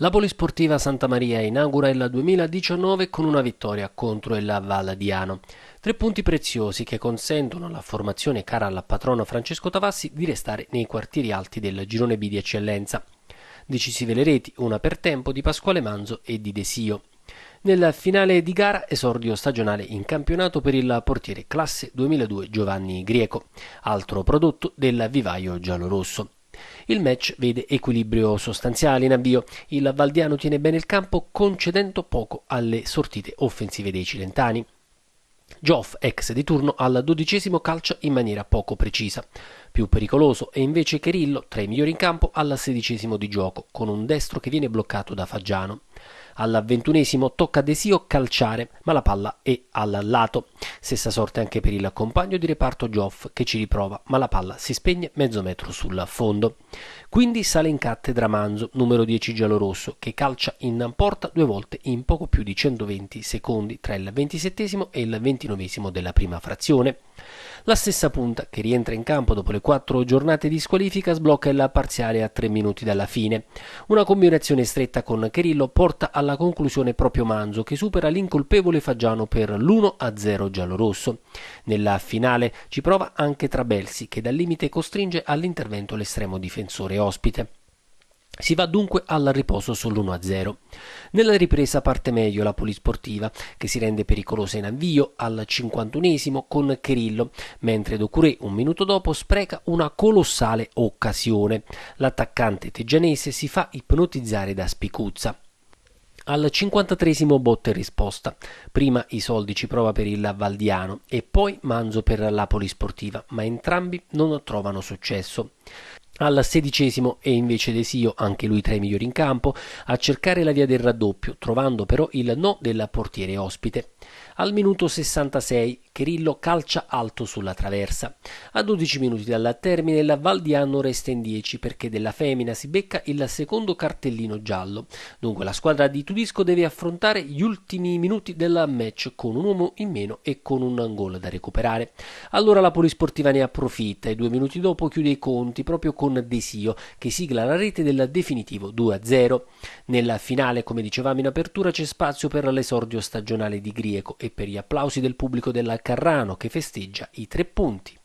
La Polisportiva Santa Maria inaugura il 2019 con una vittoria contro il Valladiano. Tre punti preziosi che consentono alla formazione cara al patrono Francesco Tavassi di restare nei quartieri alti del girone B di eccellenza. Decisive le reti, una per tempo di Pasquale Manzo e di Desio. Nel finale di gara esordio stagionale in campionato per il portiere classe 2002 Giovanni Grieco, altro prodotto del vivaio giallorosso. Il match vede equilibrio sostanziale in avvio. Il Valdiano tiene bene il campo concedendo poco alle sortite offensive dei cilentani. Geoff, ex di turno, al dodicesimo calcia in maniera poco precisa. Più pericoloso è invece Cherillo, tra i migliori in campo, al sedicesimo di gioco, con un destro che viene bloccato da Faggiano. Al ventunesimo tocca a Desio calciare, ma la palla è al lato. Stessa sorte anche per il compagno di reparto Geoff che ci riprova, ma la palla si spegne mezzo metro sul fondo. Quindi sale in cattedra Manzo, numero 10 giallorosso, che calcia in porta due volte in poco più di 120 secondi tra il ventisettesimo e il ventinovesimo della prima frazione. La stessa punta, che rientra in campo dopo le quattro giornate di squalifica, sblocca il parziale a tre minuti dalla fine. Una combinazione stretta con Cherillo porta alla conclusione proprio Manzo, che supera l'incolpevole Faggiano per l'1-0 giallorosso. Nella finale ci prova anche Trabelsi, che dal limite costringe all'intervento l'estremo difensore ospite. Si va dunque al riposo sull'1-0. Nella ripresa parte meglio la polisportiva, che si rende pericolosa in avvio al 51esimo con Cherillo, mentre Docuré un minuto dopo spreca una colossale occasione. L'attaccante teggianese si fa ipnotizzare da Spicuzza. Al 53 botte risposta. Prima i soldi ci prova per il Valdiano e poi Manzo per la polisportiva, ma entrambi non trovano successo. Al sedicesimo è invece Desio, anche lui tra i migliori in campo, a cercare la via del raddoppio, trovando però il no del portiere ospite. Al minuto 66 Cherillo calcia alto sulla traversa. A 12 minuti dal termine il Valdiano resta in 10 perché della femmina si becca il secondo cartellino giallo. Dunque la squadra di Tudisco deve affrontare gli ultimi minuti del match con un uomo in meno e con un gol da recuperare. Allora la Polisportiva ne approfitta e due minuti dopo chiude i conti proprio con Desio che sigla la rete del definitivo 2-0. Nella finale, come dicevamo in apertura, c'è spazio per l'esordio stagionale di Grieco e per gli applausi del pubblico della Carrano che festeggia i tre punti.